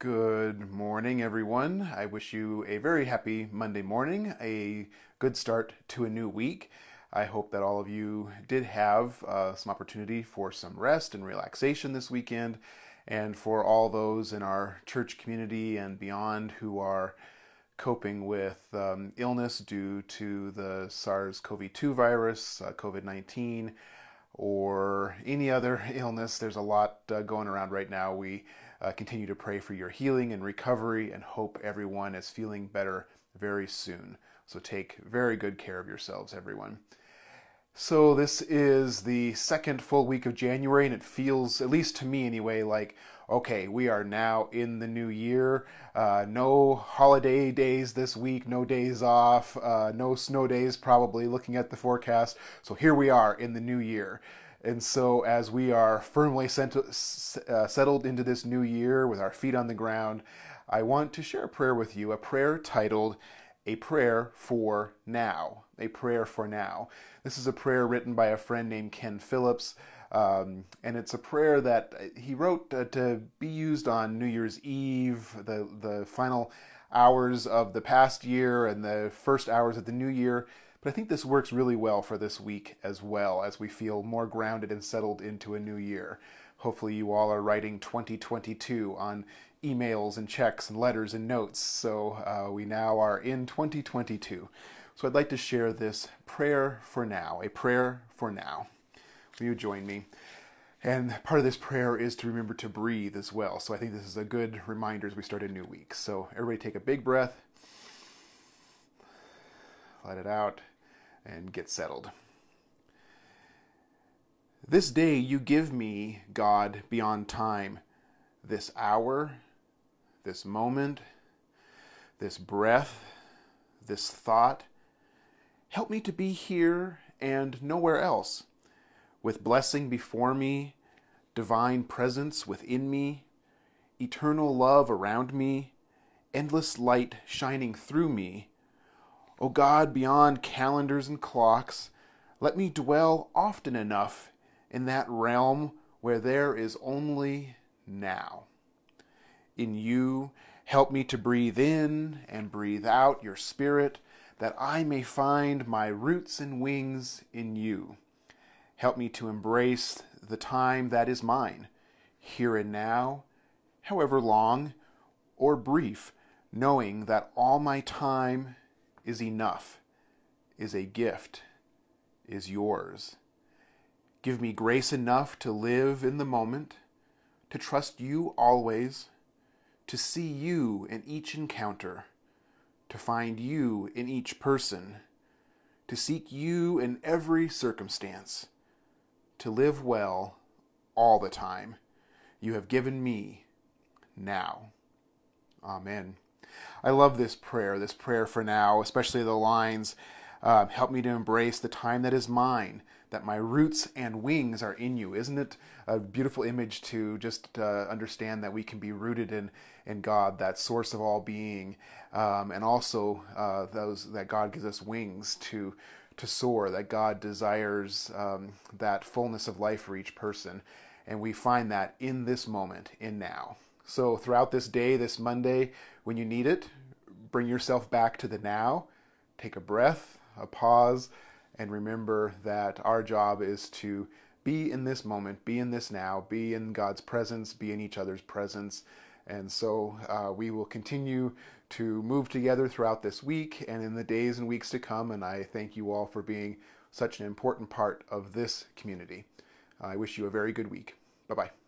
Good morning, everyone. I wish you a very happy Monday morning, a good start to a new week. I hope that all of you did have uh, some opportunity for some rest and relaxation this weekend, and for all those in our church community and beyond who are coping with um, illness due to the SARS CoV 2 virus, uh, COVID 19, or any other illness. There's a lot uh, going around right now. We uh, continue to pray for your healing and recovery and hope everyone is feeling better very soon. So take very good care of yourselves, everyone. So, this is the second full week of January, and it feels, at least to me anyway, like, okay, we are now in the new year. Uh, no holiday days this week, no days off, uh, no snow days, probably looking at the forecast. So, here we are in the new year. And so, as we are firmly sent, uh, settled into this new year with our feet on the ground, I want to share a prayer with you, a prayer titled, A Prayer for Now. A Prayer for Now. This is a prayer written by a friend named Kent Phillips. Um, and it's a prayer that he wrote uh, to be used on New Year's Eve, the, the final hours of the past year and the first hours of the new year but I think this works really well for this week as well as we feel more grounded and settled into a new year. Hopefully, you all are writing 2022 on emails and checks and letters and notes. So uh, we now are in 2022. So I'd like to share this prayer for now, a prayer for now. Will you join me? And part of this prayer is to remember to breathe as well. So I think this is a good reminder as we start a new week. So everybody take a big breath let it out, and get settled. This day you give me, God, beyond time, this hour, this moment, this breath, this thought. Help me to be here and nowhere else, with blessing before me, divine presence within me, eternal love around me, endless light shining through me. O God, beyond calendars and clocks, let me dwell often enough in that realm where there is only now. In you, help me to breathe in and breathe out your spirit, that I may find my roots and wings in you. Help me to embrace the time that is mine, here and now, however long or brief, knowing that all my time is enough, is a gift, is yours. Give me grace enough to live in the moment, to trust you always, to see you in each encounter, to find you in each person, to seek you in every circumstance, to live well all the time. You have given me now. Amen. I love this prayer, this prayer for now, especially the lines uh, Help me to embrace the time that is mine, that my roots and wings are in you. Isn't it a beautiful image to just uh, understand that we can be rooted in, in God, that source of all being, um, and also uh, those that God gives us wings to to soar, that God desires um, that fullness of life for each person. And we find that in this moment, in now. So throughout this day, this Monday, when you need it, bring yourself back to the now, take a breath, a pause, and remember that our job is to be in this moment, be in this now, be in God's presence, be in each other's presence. And so uh, we will continue to move together throughout this week and in the days and weeks to come. And I thank you all for being such an important part of this community. I wish you a very good week. Bye bye.